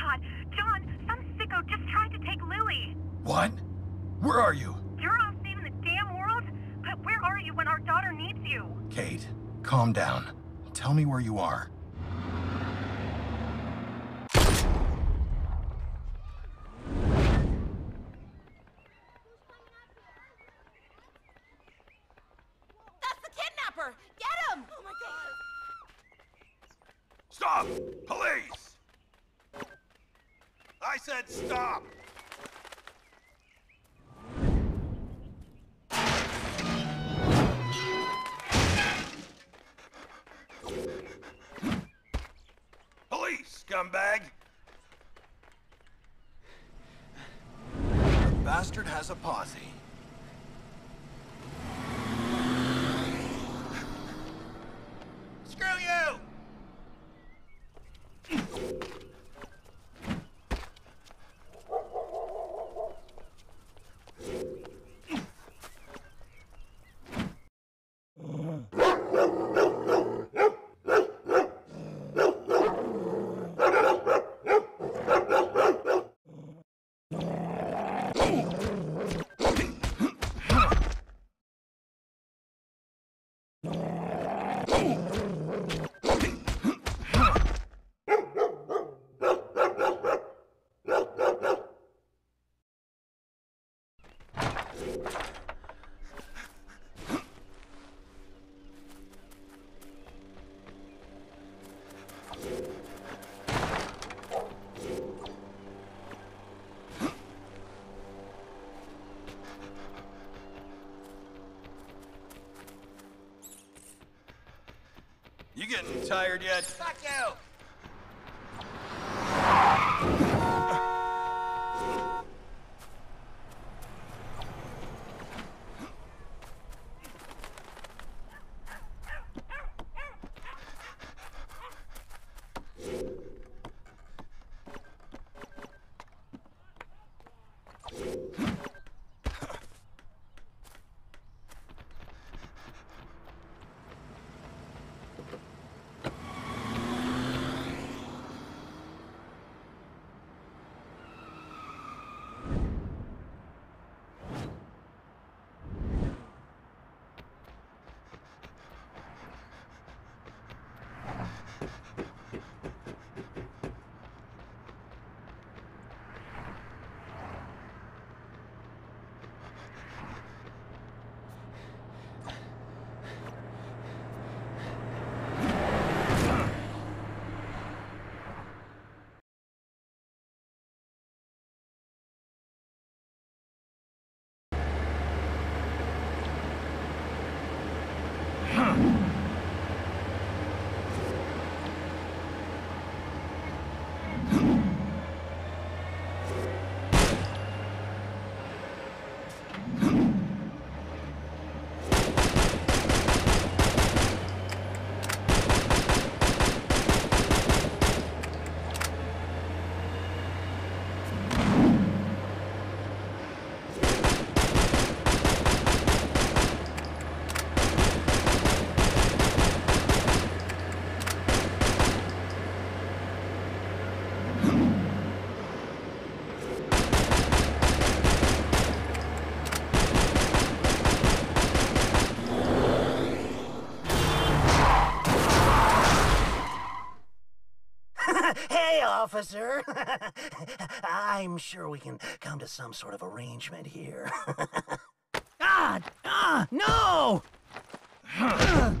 God, John, some sicko just tried to take Lily. What? Where are you? You're off saving the damn world? But where are you when our daughter needs you? Kate, calm down. Tell me where you are. That's the oh kidnapper! Get him! Oh my god! Stop! Police! I said stop! Police, scumbag! Bastard has a posse. Screw you! You getting tired yet? Fuck you! Officer. I'm sure we can come to some sort of arrangement here. God! Ah! No!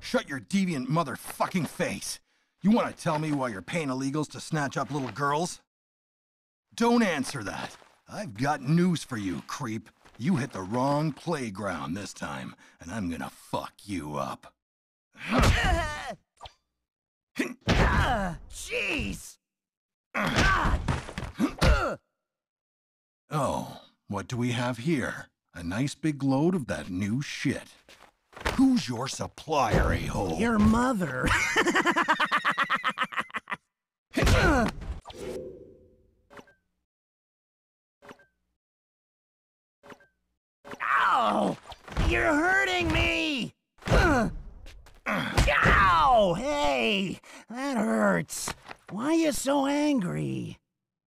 Shut your deviant motherfucking face. You want to tell me why you're paying illegals to snatch up little girls? Don't answer that. I've got news for you, creep. You hit the wrong playground this time, and I'm gonna fuck you up. Ah! Jeez! God! Oh, what do we have here? A nice big load of that new shit. Who's your supplier, a-hole? Your mother. Ow! You're hurting me! Ow! Hey! That hurts. Why you so angry?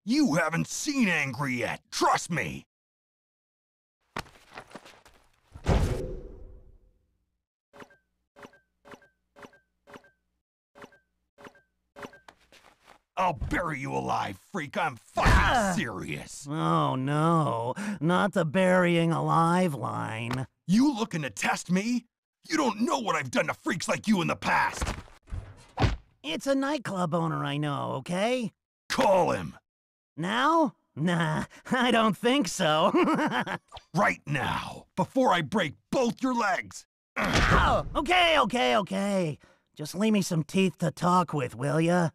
You haven't seen angry yet. Trust me. I'll bury you alive, freak. I'm fucking Ah! serious. Oh no, not the burying alive line. You looking to test me? You don't know what I've done to freaks like you in the past. It's a nightclub owner I know, okay? Call him. Now? Nah, I don't think so. Right now, before I break both your legs. oh, okay, okay, okay. Just leave me some teeth to talk with, will ya?